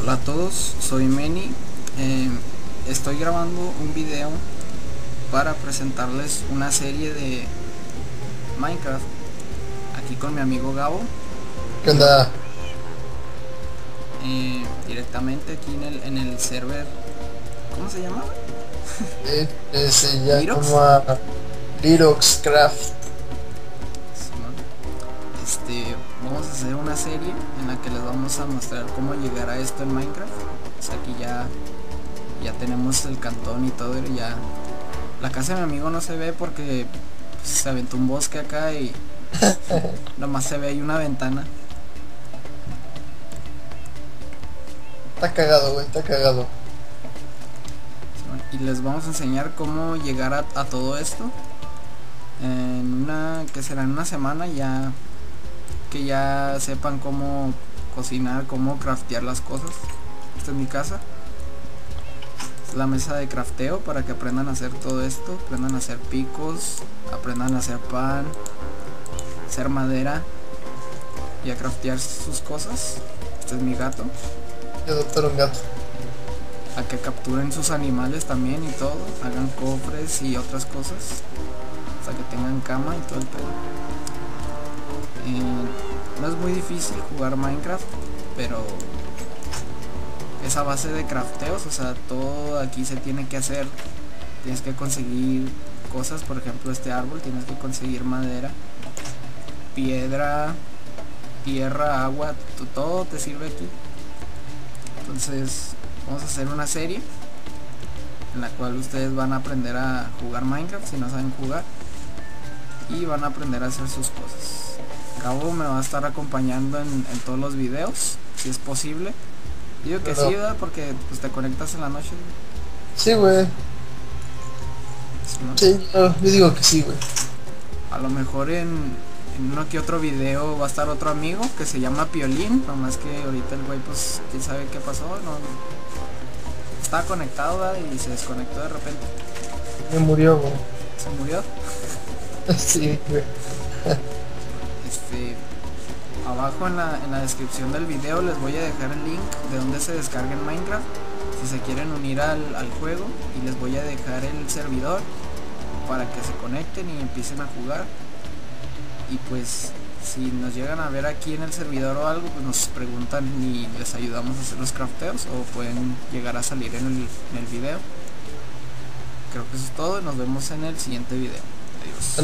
Hola a todos, soy Meni. Eh, estoy grabando un video para presentarles una serie de Minecraft. Aquí con mi amigo Gabo. ¿Qué onda? eh, directamente aquí en el, en el server. ¿Cómo se llama? Eh, se llama Lirox Craft. Simón. Este, vamos a hacer una serie en la que les vamos a mostrar cómo llegar a esto en Minecraft. O sea, aquí ya, ya tenemos el cantón y todo, y ya. La casa de mi amigo no se ve porque pues, se aventó un bosque acá y nomás se ve ahí una ventana. Está cagado, güey, está cagado. Y les vamos a enseñar cómo llegar a, a todo esto. En una, que será en una semana ya que ya sepan cómo cocinar, cómo craftear las cosas. Esta es mi casa. Es la mesa de crafteo para que aprendan a hacer todo esto. Aprendan a hacer picos, aprendan a hacer pan, hacer madera y a craftear sus cosas. Este es mi gato. Yo adoptar un gato. A que capturen sus animales también y todo. Hagan cofres y otras cosas. Hasta que tengan cama y todo el pedo. Eh, no es muy difícil jugar Minecraft, pero esa base de crafteos, o sea, todo aquí se tiene que hacer. Tienes que conseguir cosas, por ejemplo este árbol, tienes que conseguir madera, piedra, tierra, agua, to- todo te sirve aquí. Entonces, vamos a hacer una serie en la cual ustedes van a aprender a jugar Minecraft si no saben jugar y van a aprender a hacer sus cosas. Gabo me va a estar acompañando en, en todos los videos, si es posible. Digo que Pero- sí, ¿verdad? Porque pues te conectas en la noche. Sí, güey. No- Sí, no, yo digo que sí, güey. A lo mejor en, en uno que otro video va a estar otro amigo que se llama Piolín, nomás que ahorita el güey pues quién sabe qué pasó, no estaba conectado ¿verdad? y se desconectó de repente. Me murió, güey. Se murió. Sí, güey. Este abajo en la, en la descripción del video les voy a dejar el link de donde se descarga en Minecraft si se quieren unir al, al juego y les voy a dejar el servidor para que se conecten y empiecen a jugar. Y pues si nos llegan a ver aquí en el servidor o algo pues nos preguntan y les ayudamos a hacer los crafteos o pueden llegar a salir en el, en el video. Creo que eso es todo nos vemos en el siguiente video. Adiós.